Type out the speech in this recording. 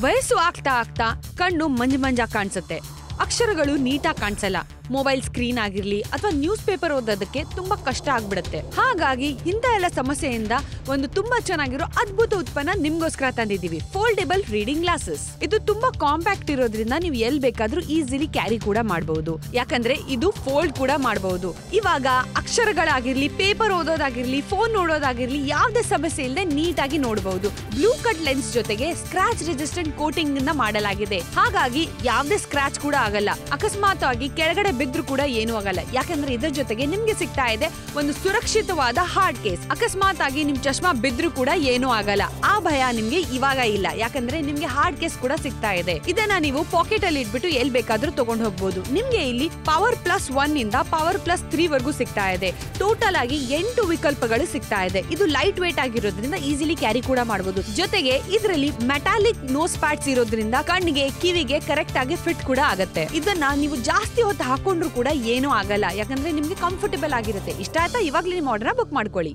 ವಯಸ್ಸು ಆಗ್ತಾ ಆಗ್ತಾ ಕಣ್ಣು ಮಂಜು ಮಂಜಾಗಿ ಕಾಣಿಸುತ್ತೆ. ಅಕ್ಷರಗಳು ನೀಟಾಗಿ ಕಾಣಿಸಲ್ಲ. ಮೊಬೈಲ್ ಸ್ಕ್ರೀನ್ ಆಗಿರ್ಲಿ ಅಥವಾ ನ್ಯೂಸ್ ಪೇಪರ್ ಓದೋದಕ್ಕೆ ತುಂಬಾ ಕಷ್ಟ ಆಗ್ಬಿಡುತ್ತೆ. ಹಾಗಾಗಿ ಇಂಥ ಎಲ್ಲ ಸಮಸ್ಯೆಯಿಂದ ಒಂದು ತುಂಬಾ ಚೆನ್ನಾಗಿರೋ ಅದ್ಭುತ ಉತ್ಪನ್ನ ನಿಮ್ಗೋಸ್ಕರ ತಂದಿದ್ದೀವಿ. ಫೋಲ್ಡೆಬಲ್ ರೀಡಿಂಗ್ ಗ್ಲಾಸಸ್ ಇದು ತುಂಬಾ ಕಾಂಪ್ಯಾಕ್ಟ್ ಇರೋದ್ರಿಂದ ನೀವು ಎಲ್ಲಿ ಬೇಕಾದ್ರೂ ಈಸಿಲಿ ಕ್ಯಾರಿ ಕೂಡ ಮಾಡಬಹುದು ಯಾಕಂದ್ರೆ ಇದು ಫೋಲ್ಡ್ ಕೂಡ ಮಾಡಬಹುದು ಇವಾಗ ಅಕ್ಷರಗಳಾಗಿರ್ಲಿ ಪೇಪರ್ ಓದೋದಾಗಿರ್ಲಿ ಫೋನ್ ನೋಡೋದಾಗಿರ್ಲಿ ಯಾವ್ದೇ ಸಮಸ್ಯೆ ಇಲ್ಲದೆ ನೀಟಾಗಿ ನೋಡಬಹುದು ಬ್ಲೂ ಕಟ್ ಲೆನ್ಸ್ ಜೊತೆಗೆ ಸ್ಕ್ರಾಚ್ ರೆಸಿಸ್ಟೆಂಟ್ ಕೋಟಿಂಗ್ ಮಾಡಲಾಗಿದೆ. ಹಾಗಾಗಿ ಯಾವ್ದೇ ಸ್ಕ್ರಾಚ್ ಕೂಡ ಆಗಲ್ಲ. ಅಕಸ್ಮಾತ್ ಆಗಿ ಕೆಳಗಡೆ ಬಿದ್ರು ಕೂಡ ಏನು ಆಗಲ್ಲ. ಯಾಕಂದ್ರೆ ಇದ್ರ ಜೊತೆಗೆ ನಿಮ್ಗೆ ಸಿಗ್ತಾ ಇದೆ ಒಂದು ಸುರಕ್ಷಿತವಾದ ಹಾರ್ಡ್ ಕೇಸ್ ಅಕಸ್ಮಾತ್ ಆಗಿ ನಿಮ್ ಚಶ್ಮಾ ಬಿದ್ರು ಕೂಡ ಏನು ಆಗಲ್ಲ. ಆ ಭಯ ನಿಮ್ಗೆ ಇವಾಗ ಇಲ್ಲ. ಯಾಕಂದ್ರೆ ನಿಮ್ಗೆ ಹಾರ್ಡ್ ಕೇಸ್ ಕೂಡ ಸಿಗ್ತಾ ಇದೆ. ಇದನ್ನ ನೀವು ಪಾಕೆಟ್ ಅಲ್ಲಿ ಇಟ್ಬಿಟ್ಟು ಎಲ್ ಬೇಕಾದ್ರೂ ತಗೊಂಡ್ ಹೋಗ್ಬೋದು. ನಿಮ್ಗೆ ಇಲ್ಲಿ ಪವರ್ ಪ್ಲಸ್ ಒನ್ ಇಂದ ಪವರ್ ಪ್ಲಸ್ ತ್ರೀ ವರ್ಗೂ ಸಿಗ್ತಾ ಇದೆ. ಟೋಟಲ್ ಆಗಿ ಎಂಟು ವಿಕಲ್ಪಗಳು ಸಿಗ್ತಾ ಇದೆ. ಇದು ಲೈಟ್ ವೇಟ್ ಆಗಿರೋದ್ರಿಂದ ಈಸಿಲಿ ಕ್ಯಾರಿ ಕೂಡ ಮಾಡಬಹುದು ಜೊತೆಗೆ ಇದರಲ್ಲಿ ಮೆಟಾಲಿಕ್ ನೋಸ್ ಪ್ಯಾಡ್ಸ್ ಇರೋದ್ರಿಂದ ಕಣ್ಣಿಗೆ, ಕಿವಿಗೆ ಕರೆಕ್ಟ್ ಆಗಿ ಫಿಟ್ ಕೂಡ ಆಗತ್ತೆ. ಇದನ್ನ ನೀವು ಜಾಸ್ತಿ ಹೊತ್ತು ಹಾಕೊಂಡ್ರು ಕೂಡ ಏನೂ ಆಗಲ್ಲ. ಯಾಕಂದ್ರೆ ನಿಮ್ಗೆ ಕಂಫರ್ಟಬಲ್ ಆಗಿರುತ್ತೆ. ಇಷ್ಟ ಆಯ್ತಾ ಇವಾಗಲೇ ನಿಮ್ಮ ಆರ್ಡರ್ ಬುಕ್ ಮಾಡ್ಕೊಳ್ಳಿ.